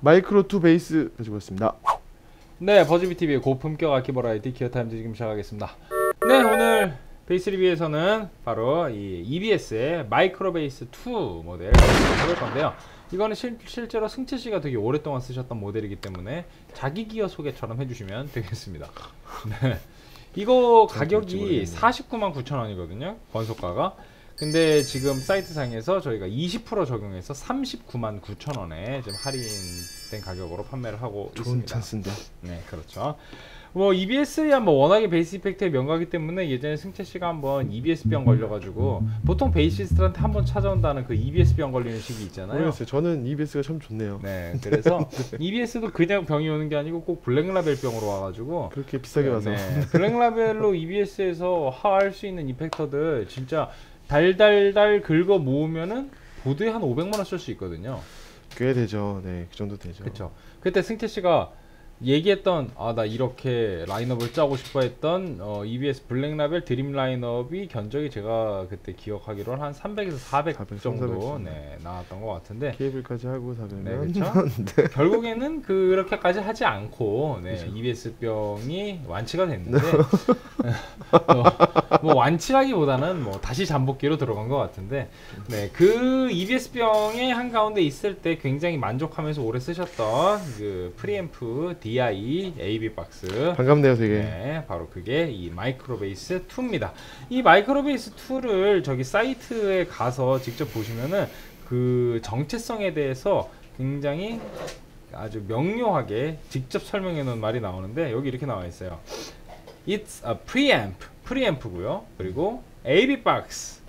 Micro two Bass 가지고 왔습니다. 네, Buzzbee TV의 고품격 악기 버라이어티 Gear Times 지금 시작하겠습니다. 네, 오늘 베이스 리뷰에서는 바로 이 EBS의 MicroBass 2 모델 해볼 건데요. 이거는 실, 실제로 승채 씨가 되게 오랫동안 쓰셨던 모델이기 때문에 자기 기어 소개처럼 해주시면 되겠습니다. 네. 이거 가격이 49만 9천 원이거든요. 권소가가. 근데 지금 사이트상에서 저희가 20% 적용해서 39만 9천 원에 지금 할인된 가격으로 판매를 하고 좋은 있습니다. 찬스인데. 네, 그렇죠. 뭐 EBS야 뭐 워낙에 베이스 이펙트의 명가기 때문에 예전에 승채 씨가 한번 EBS 병 걸려가지고 보통 베이시스트한테 한번 찾아온다는 그 EBS 병 걸리는 시기 있잖아요. 모르겠어요. 저는 EBS가 참 좋네요. 네, 그래서 EBS도 그냥 병이 오는 게 아니고 꼭 블랙라벨 병으로 와가지고 그렇게 비싸게 와서 네, 블랙라벨로 EBS에서 할 수 있는 이펙터들 진짜 달달달 긁어 모으면은 보드에 한 500만 원 쓸 수 있거든요. 꽤 되죠. 네, 그 정도 되죠. 그렇죠. 그때 승태 씨가 얘기했던 아 나 이렇게 라인업을 짜고 싶어 했던 어, EBS 블랙라벨 드림 라인업이 견적이 제가 그때 기억하기로는 한 300에서 400, 400, 정도 300. 네, 나왔던 것 같은데 케이블까지 하고 네, 사면 그렇죠. 결국에는 그렇게까지 하지 않고 네, 그렇죠. EBS 병이 완치가 됐는데 어, 뭐 완치라기보다는 뭐 다시 잠복기로 들어간 것 같은데 네, 그 EBS 병의 한가운데 있을 때 굉장히 만족하면서 오래 쓰셨던 그 프리앰프 DI AB 박스 반갑네요, 되게. 네, 바로 그게 이 MicroBass 2입니다. 이 MicroBass 2를 저기 사이트에 가서 직접 보시면은 그 정체성에 대해서 굉장히 아주 명료하게 직접 설명해 놓은 말이 나오는데 여기 이렇게 나와 있어요. It's a preamp, preamp고요. 그리고 box and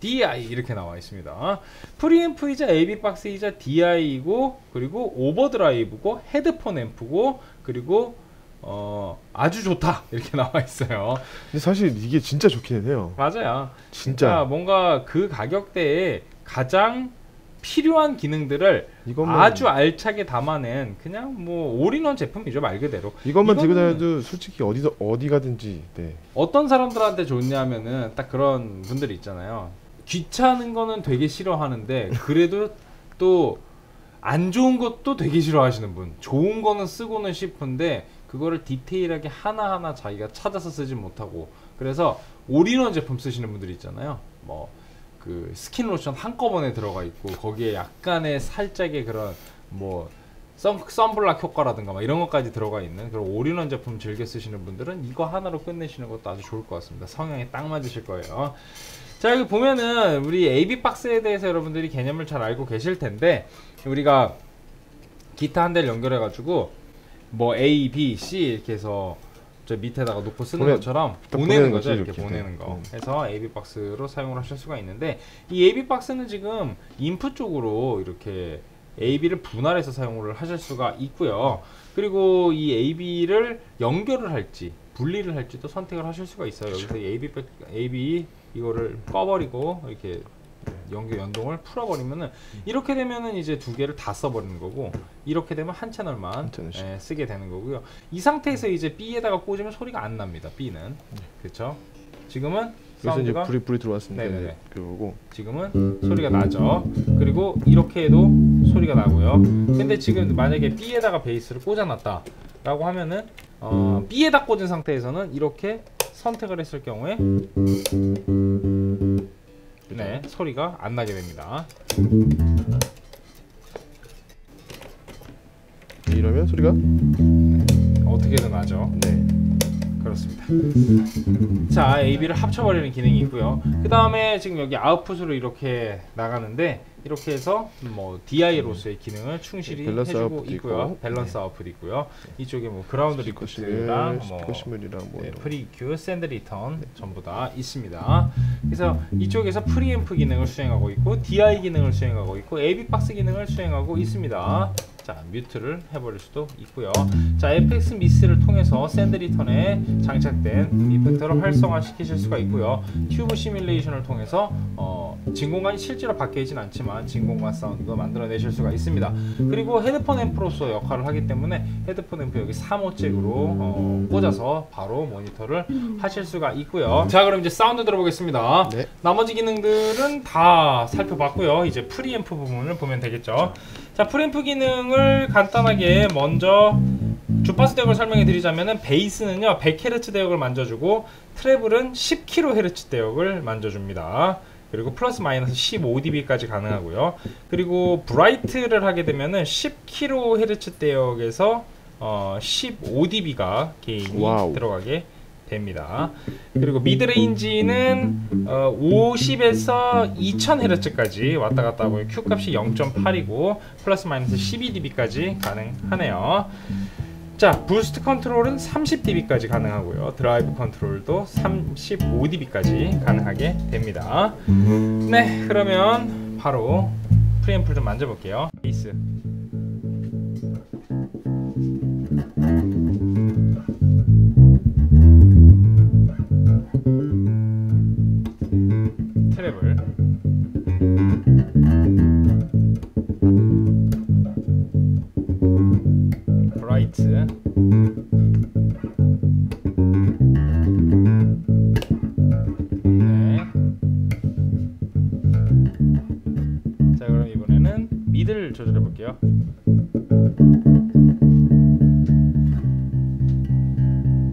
DI 이렇게 나와 있습니다. 프리앰프이자 AB 박스이자 DI이고 그리고 오버드라이브고 헤드폰 앰프고 그리고 어 아주 좋다 이렇게 나와 있어요. 근데 사실 이게 진짜 좋기는 해요. 맞아요. 진짜. 그러니까 뭔가 그 가격대에 가장 필요한 기능들을 아주 알차게 담아낸 그냥 뭐 올인원 제품이죠 말 그대로. 이것만 들고 다녀도 솔직히 어디서 어디 가든지 네. 어떤 사람들한테 좋냐면은 딱 그런 분들이 있잖아요. 귀찮은 거는 되게 싫어하는데 그래도 또 안 좋은 것도 되게 싫어하시는 분. 좋은 거는 쓰고는 싶은데 그거를 디테일하게 하나하나 자기가 찾아서 쓰지 못하고 그래서 올인원 제품 쓰시는 분들이 있잖아요. 뭐 그 스킨 로션 한꺼번에 들어가 있고 거기에 약간의 살짝의 그런 뭐 선, 선블락 효과라든가 막 이런 것까지 들어가 있는 그런 올인원 제품 즐겨 쓰시는 분들은 이거 하나로 끝내시는 것도 아주 좋을 것 같습니다. 성향에 딱 맞으실 거예요. 자 여기 보면은 우리 AB 박스에 대해서 여러분들이 개념을 잘 알고 계실 텐데 우리가 기타 한 대를 연결해 가지고 뭐 A, B, C 이렇게 해서 저 밑에다가 놓고 쓰는 보내- 것처럼 딱 보내는 거죠 거지, 이렇게 이렇게. 보내는 거 음. 해서 AB 박스로 사용을 하실 수가 있는데 이 AB 박스는 지금 인풋 쪽으로 이렇게 AB를 분할해서 사용을 하실 수가 있고요 그리고 이 AB를 연결을 할지 분리를 할지도 선택을 하실 수가 있어요 여기서 이 AB, 백- AB 이거를 꺼버리고 이렇게 연결 연동을 풀어버리면은 이렇게 되면은 이제 두 개를 다 써버리는 거고 이렇게 되면 한 채널만. 예, 쓰게 되는 거고요. 이 상태에서 이제 B에다가 꽂으면 소리가 안 납니다. B는 그렇죠. 지금은 여기서 이제 불이 불이. 이제 그거고 지금은 소리가 나죠. 그리고 이렇게 해도 소리가 나고요. 근데 지금 만약에 B에다가 베이스를 꽂아놨다라고 하면은 어, B에다 꽂은 상태에서는 이렇게 선택을 했을 경우에 네 소리가 안 나게 됩니다. 이러면 소리가 어떻게든 나죠. 네. 그렇습니다. 자, AB를 합쳐버리는 기능이 있고요. 그 다음에 지금 여기 아웃풋으로 이렇게 나가는데 이렇게 해서 뭐 DI로서의 기능을 충실히 네, 해주고 있고요. 있고. 밸런스 아웃풋 있고요. 이쪽에 뭐 ground lift랑 뭐뭐 네, 프리큐, send return 전부 다 있습니다. 그래서 이쪽에서 프리앰프 기능을 수행하고 있고 DI 기능을 수행하고 있고 AB 박스 기능을 수행하고 있습니다. 자, mute를 해버릴 수도 있고요. 자, FX mix를 통해서 send return에 장착된 effector를 활성화시키실 수가 있고요. 튜브 시뮬레이션을 통해서 어, 진공관이 실제로 박혀 있진 않지만 진공관 사운드도 만들어내실 수가 있습니다. 그리고 헤드폰 앰프로서 역할을 하기 때문에 헤드폰 앰프 여기 3호 잭으로 어, 꽂아서 바로 모니터를 하실 수가 있고요. 자 그럼 이제 사운드 들어보겠습니다. 네. 나머지 기능들은 다 살펴봤고요. 이제 프리앰프 부분을 보면 되겠죠. 자 프리앰프 기능을 간단하게 먼저 주파수 대역을 설명해 드리자면은 베이스는요 100Hz 대역을 만져주고 treble은 10kHz 대역을 만져줍니다. 그리고 플러스 마이너스 15dB까지 가능하고요. 그리고 bright를 하게 되면은 10kHz 대역에서 어, 15dB가 gain이 wow. 들어가게 됩니다. 그리고 mid range는 어, 50에서 2000Hz까지 왔다 갔다 하고요. Q 값이 0.8이고 플러스 마이너스 12dB까지 가능하네요. 자, boost 컨트롤은 30dB까지 가능하고요. 드라이브 컨트롤도 35dB까지 가능하게 됩니다. 네, 그러면 바로 프리앰프를 좀 만져볼게요. 베이스. Bright. 네. 자 그럼 이번에는 mid를 조절해 볼게요.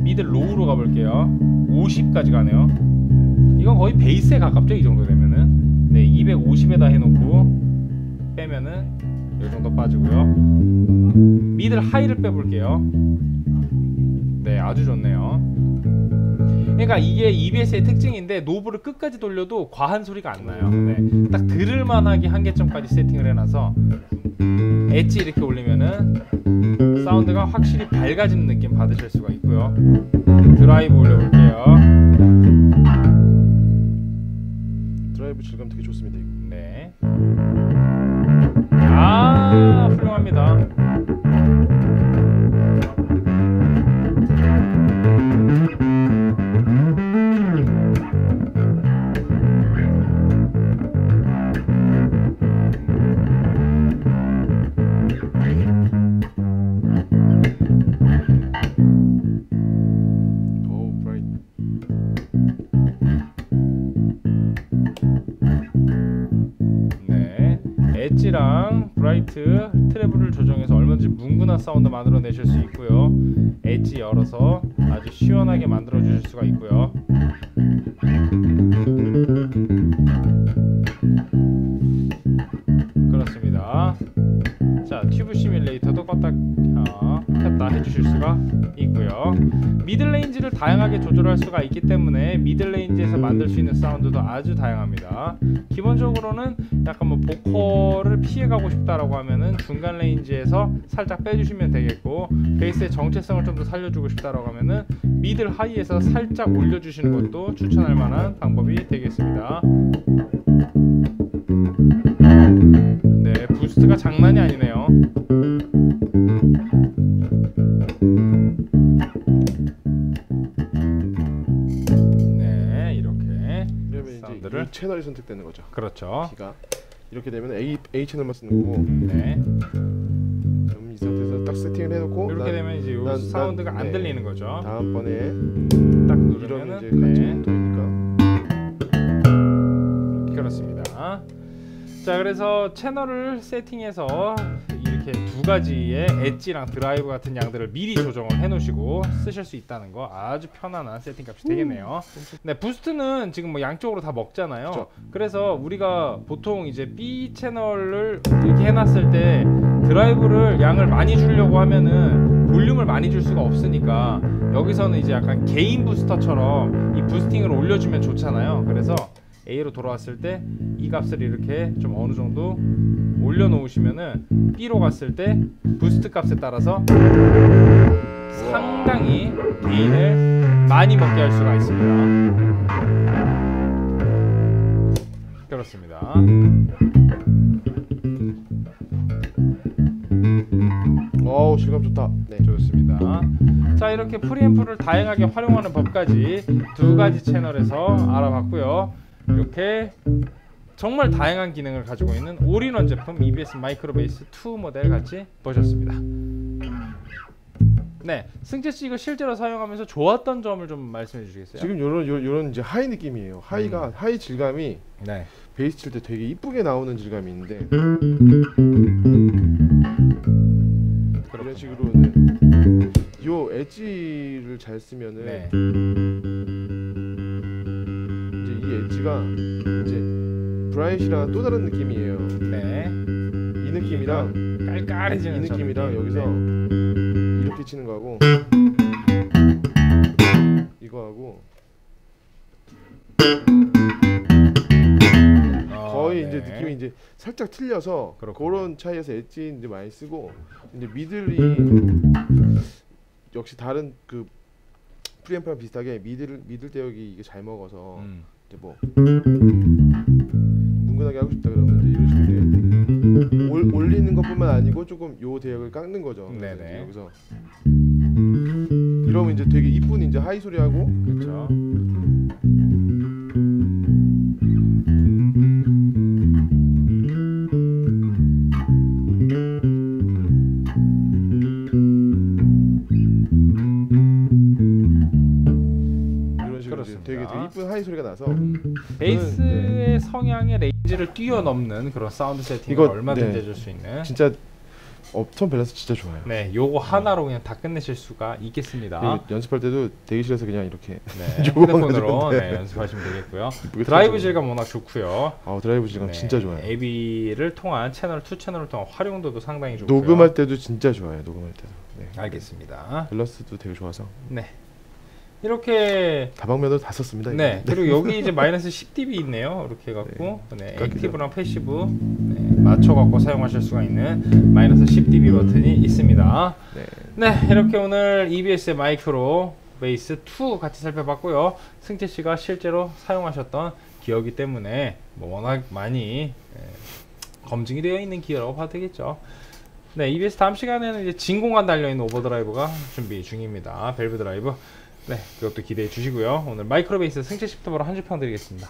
mid low로 가볼게요. 50까지 가네요. 이건 거의 베이스에 가깝죠 이 정도 되면은. 네 250에다 해놓고 빼면은 이 정도 빠지고요. middle high를 빼볼게요. 네 아주 좋네요. 그러니까 이게 EBS의 특징인데 knob를 끝까지 돌려도 과한 소리가 안 나요. 네, 딱 들을만하게 한계점까지 세팅을 해놔서 엣지 이렇게 올리면은 사운드가 확실히 밝아지는 느낌 받으실 수가 있고요. 드라이브 올려볼게요. 드라이브 질감 되게 좋습니다. 이거. 네. 아 훌륭합니다. Bright treble을 조정해서 얼마든지 뭉근한 사운드 만들어내실 수 있고요. 엣지 열어서 아주 시원하게 만들어 주실 수가 있고요. 해주실 수가 있고요. middle range를 다양하게 조절할 수가 있기 때문에 middle range에서 만들 수 있는 사운드도 아주 다양합니다. 기본적으로는 약간 뭐 보컬을 피해가고 싶다라고 하면은 중간 range에서 살짝 빼주시면 되겠고 베이스의 정체성을 좀 더 살려주고 싶다라고 하면은 middle high에서 살짝 올려주시는 것도 추천할 만한 방법이 되겠습니다. 네, boost가 장난이 아니네요. 채널이 선택되는 거죠. 그렇죠. 키가 이렇게 되면 A A 채널만 쓰는 거고 네, 그럼 이 상태에서 딱 세팅을 해놓고 이렇게 난 되면 이제 요 난- 난- 사운드가 안 네. 들리는 거죠. 다음번에 딱 누르면은 이제 같이 네. 붙어있니까 그렇습니다. 자, 그래서 채널을 세팅해서 이렇게 두 가지의 엣지랑 드라이브 같은 양들을 미리 조정을 해 놓으시고 쓰실 수 있다는 거 아주 편안한 세팅 값이 되겠네요. 네, boost는 지금 뭐 양쪽으로 다 먹잖아요. 그래서 우리가 보통 이제 B 채널을 이렇게 해놨을 때 드라이브를 양을 많이 주려고 하면은 볼륨을 많이 줄 수가 없으니까 여기서는 이제 약간 gain booster처럼 이 boosting을 올려주면 좋잖아요. 그래서 A로 돌아왔을 때 이 값을 이렇게 좀 어느 정도 올려놓으시면은 B로 갔을 때 boost 값에 따라서 상당히 gain을 많이 먹게 할 수가 있습니다. 그렇습니다. 어우 질감 좋다. 네. 좋습니다. 자 이렇게 프리앰프를 다양하게 활용하는 법까지 두 가지 채널에서 알아봤고요. 이렇게 정말 다양한 기능을 가지고 있는 올인원 제품 EBS MicroBass 2 모델 같이 보셨습니다. 네, 승재 씨 이거 실제로 사용하면서 좋았던 점을 좀 말씀해 주시겠어요? 지금 요런 요, 요런 이제 high 느낌이에요. high가 음. high 질감이 네, 베이스 칠 때 되게 이쁘게 나오는 질감이 있는데 이런 식으로는 요 edge를 잘 쓰면은 네, 이제 이 edge가 이제 bright랑 또 다른 느낌이에요. 네, 이 느낌이랑 깔깔해지는 이 저 느낌이랑 느낌. 여기서 네. 이렇게 치는 거하고 이거하고 어, 거의 네. 이제 느낌이 이제 살짝 틀려서 그렇군요. 그런 차이에서 엣지 이제 많이 쓰고 이제 미들이 역시 다른 그 프리앰프랑 비슷하게 미들 미들 대역이 이게 잘 먹어서 음. 이제 뭐 뭉근하게 하고 싶다 그러면 이제 이런 식으로 올, 올리는 것뿐만 아니고 조금 요 대역을 깎는 거죠. 네네. 여기서 이러면 이제 되게 이쁜 이제 high 소리 하고 그렇죠. 식으로 이제 그렇습니다. 되게 되게 이쁜 high 소리가 나서 베이스의 성향의 range를 뛰어넘는 그런 사운드 세팅을 이거, 얼마든지 네. 해줄 수 있는 진짜 어 톤 밸런스 진짜 좋아요. 네 요거 하나로 그냥 다 끝내실 수가 있겠습니다 그리고 연습할 때도 대기실에서 그냥 이렇게 네, 가지고, 네, 연습하시면 되겠고요 드라이브. 질감 워낙 좋고요 아 드라이브 질감 네, 진짜 좋아요. AB를 통한 채널 two 채널을 통한 활용도도 상당히 좋고요 녹음할 때도 진짜 좋아요. 녹음할 때도. 네. 알겠습니다 밸런스도 되게 좋아서 네 이렇게 다방면으로 다 썼습니다. 네. 그리고 여기 이제 마이너스 10dB 있네요. 이렇게 해갖고. 네, 깎이죠. active랑 passive. 네, 맞춰 갖고 사용하실 수가 있는 마이너스 10dB 버튼이 있습니다. 네. 네 이렇게 오늘 EBS의 MicroBass 2 같이 살펴봤고요. 승재 씨가 실제로 사용하셨던 기어기 때문에 뭐 워낙 많이 예, 검증이 되어 있는 기어라고 봐도 되겠죠. 네 EBS 다음 시간에는 이제 진공관 달려 있는 오버드라이브가 준비 중입니다. ValveDrive 네 그것도 기대해 주시고요 오늘 MicroBass 승재 씨부터 바로 한 줄 평 드리겠습니다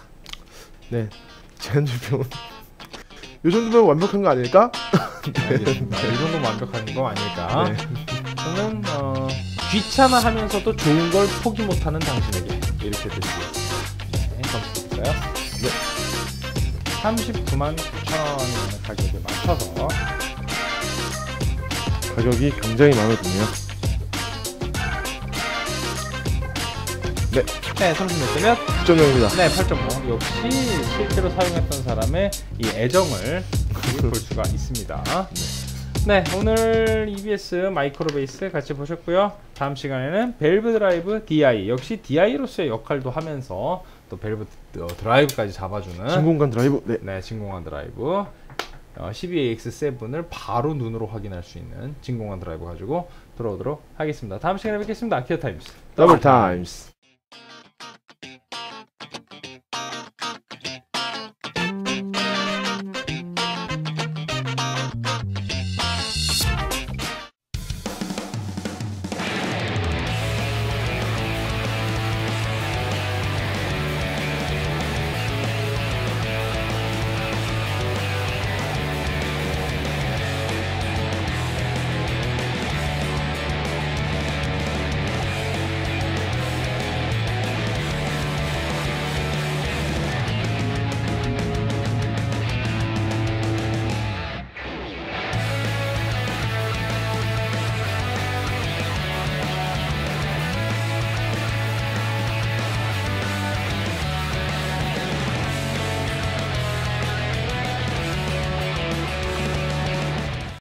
네. 제 한 줄 평은 요 정도면 완벽한 거 아닐까? 알겠습니다 이 정도 완벽한 거 아닐까 네. 저는 어, 귀찮아하면서도 좋은 걸 포기 못하는 당신에게 이렇게 드시고 네. 네. 39만 9천 원이라는 가격에 맞춰서 가격이 굉장히 마음에 드네요. 네, 30몇 대면 9.0입니다. 네, 8.5 역시 실제로 사용했던 사람의 이 애정을 볼 수가 있습니다. 네, 오늘 EBS MicroBass 같이 보셨고요. 다음 시간에는 ValveDrive DI 역시 DI로서의 역할도 하면서 또 밸브 어, 드라이브까지 잡아주는 진공관 드라이브. 네. 네, 진공관 드라이브 어, 12AX7을 바로 눈으로 확인할 수 있는 진공관 드라이브 가지고 들어오도록 하겠습니다. 다음 시간에 뵙겠습니다. 아 기어 타임스. 더블 타임스.